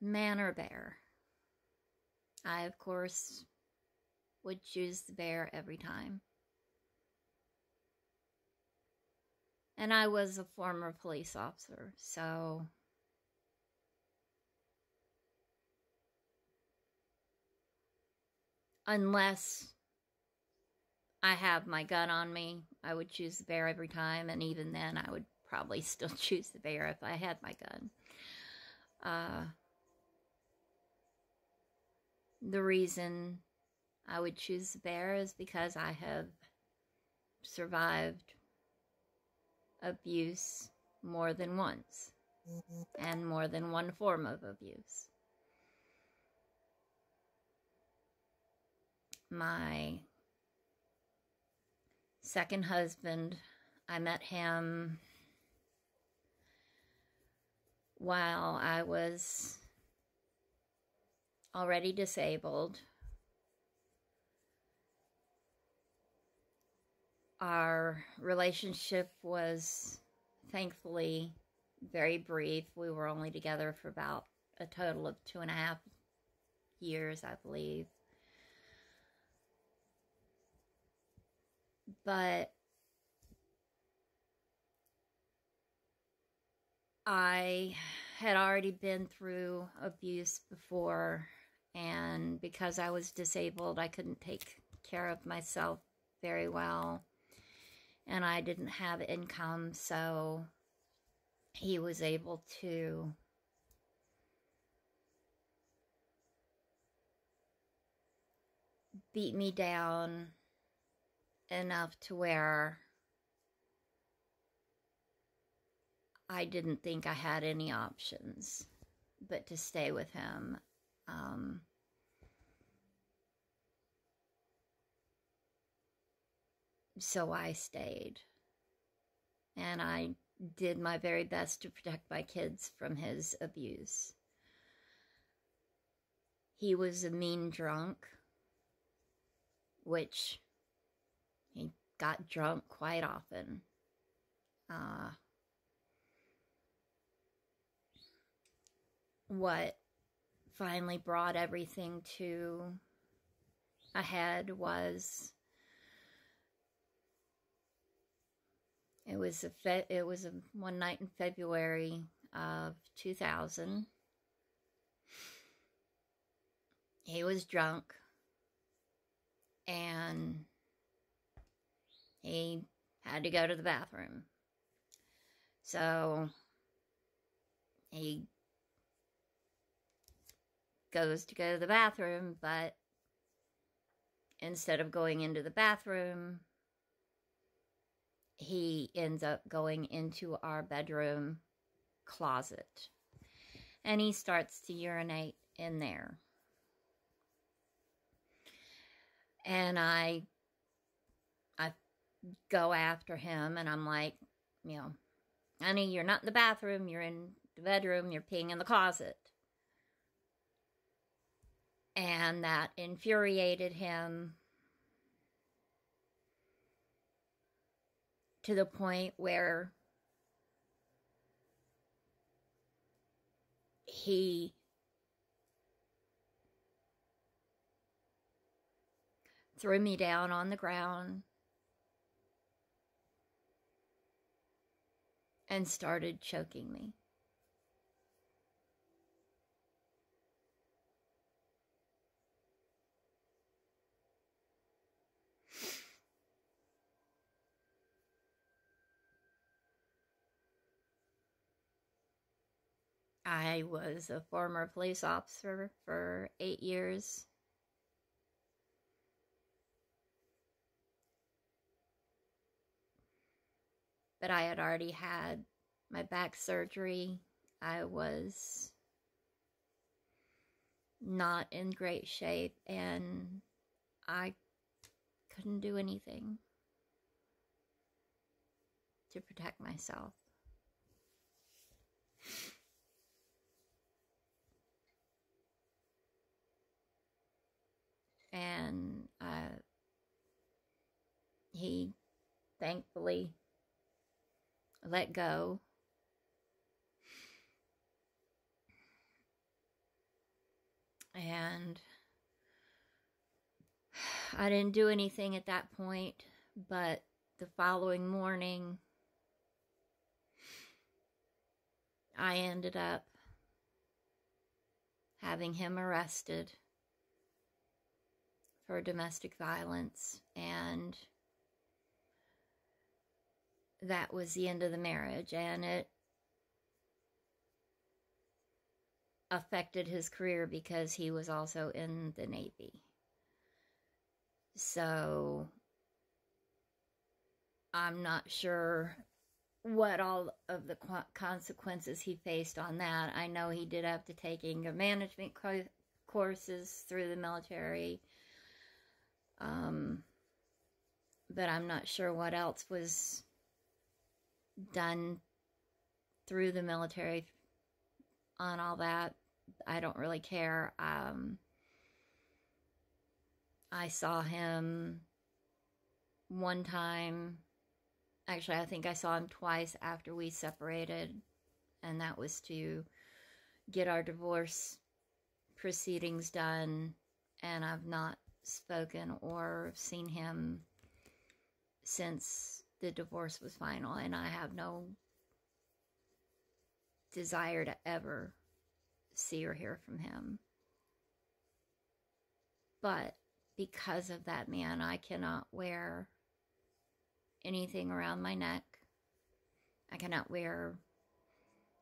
man or bear? I, of course, would choose the bear every time. And I was a former police officer, so unless I have my gun on me, I would choose the bear every time, and even then, I would probably still choose the bear if I had my gun. Uh, the reason I would choose the bear is because I have survived abuse more than once and more than one form of abuse. My second husband, I met him while I was already disabled Our relationship was thankfully very brief. We were only together for about a total of two and a half years, I believe. But I had already been through abuse before, and because I was disabled, I couldn't take care of myself very well and I didn't have income, so he was able to beat me down enough to where I didn't think I had any options but to stay with him. Um, so I stayed. And I did my very best to protect my kids from his abuse. He was a mean drunk, which he got drunk quite often. Uh, what finally brought everything to a head was It was a fe- it was a one night in February of 2000. He was drunk and he had to go to the bathroom. So he goes to go to the bathroom, but instead of going into the bathroom, he ends up going into our bedroom closet and he starts to urinate in there. And I I go after him and I'm like, you know, honey, you're not in the bathroom, you're in the bedroom, you're peeing in the closet. And that infuriated him to the point where he threw me down on the ground and started choking me. I was a former police officer for eight years. But I had already had my back surgery. I was not in great shape and I couldn't do anything to protect myself. and uh, he thankfully let go. And I didn't do anything at that point, but the following morning, I ended up having him arrested domestic violence, and that was the end of the marriage, and it affected his career because he was also in the Navy. So I'm not sure what all of the consequences he faced on that. I know he did have to take anger management courses through the military. Um, but I'm not sure what else was done through the military on all that. I don't really care. Um, I saw him one time. Actually, I think I saw him twice after we separated, and that was to get our divorce proceedings done. And I've not spoken or seen him since the divorce was final, and I have no desire to ever see or hear from him. But because of that man, I cannot wear anything around my neck. I cannot wear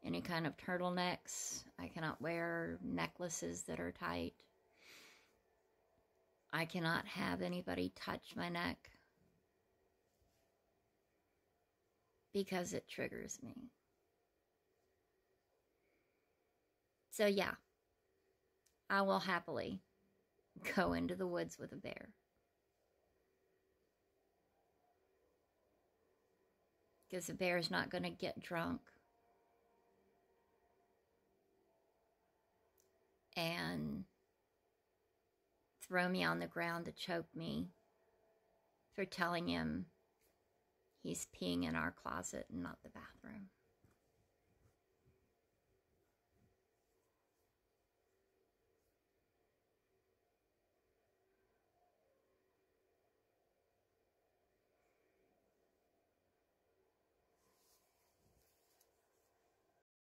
any kind of turtlenecks. I cannot wear necklaces that are tight. I cannot have anybody touch my neck because it triggers me. So, yeah, I will happily go into the woods with a bear. Because the bear is not going to get drunk and throw me on the ground to choke me for telling him he's peeing in our closet and not the bathroom.